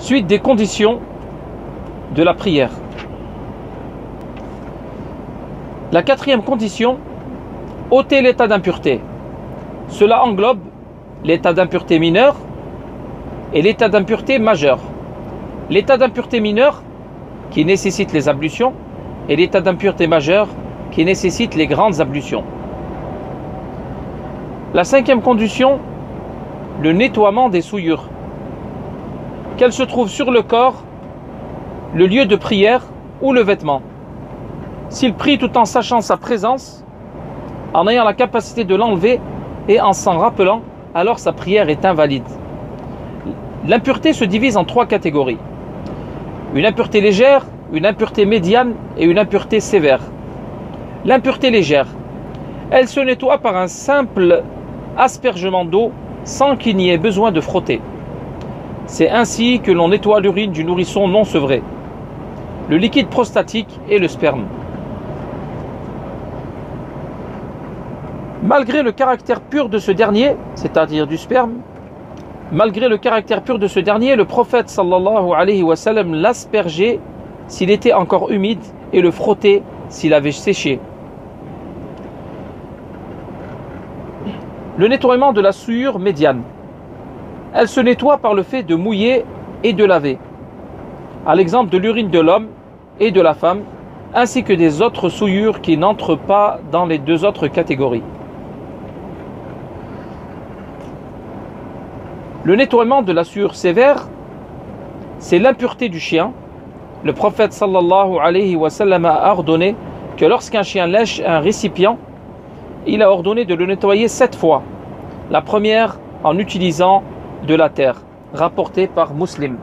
Suite des conditions de la prière. La quatrième condition, ôter l'état d'impureté. Cela englobe l'état d'impureté mineur et l'état d'impureté majeur. L'état d'impureté mineur qui nécessite les ablutions et l'état d'impureté majeur qui nécessite les grandes ablutions. La cinquième condition, le nettoiement des souillures. Qu'elles se trouvent sur le corps, le lieu de prière ou le vêtement. S'il prie tout en sachant sa présence, en ayant la capacité de l'enlever et en s'en rappelant, alors sa prière est invalide. L'impureté se divise en trois catégories. Une impureté légère, une impureté médiane et une impureté sévère. L'impureté légère, elle se nettoie par un simple aspergement d'eau sans qu'il n'y ait besoin de frotter. C'est ainsi que l'on nettoie l'urine du nourrisson non sevré, le liquide prostatique et le sperme. Malgré le caractère pur de ce dernier, c'est-à-dire du sperme, malgré le caractère pur de ce dernier, le prophète sallallahu alayhi wa sallam l'aspergeait s'il était encore humide et le frottait s'il avait séché. Le nettoiement de la souillure médiane. Elle se nettoie par le fait de mouiller et de laver, à l'exemple de l'urine de l'homme et de la femme, ainsi que des autres souillures qui n'entrent pas dans les deux autres catégories. Le nettoiement de la souillure sévère, c'est l'impureté du chien. Le prophète sallallahu alayhi wa a ordonné que lorsqu'un chien lèche un récipient, il a ordonné de le nettoyer sept fois. La première en utilisant de la terre, rapporté par Muslim.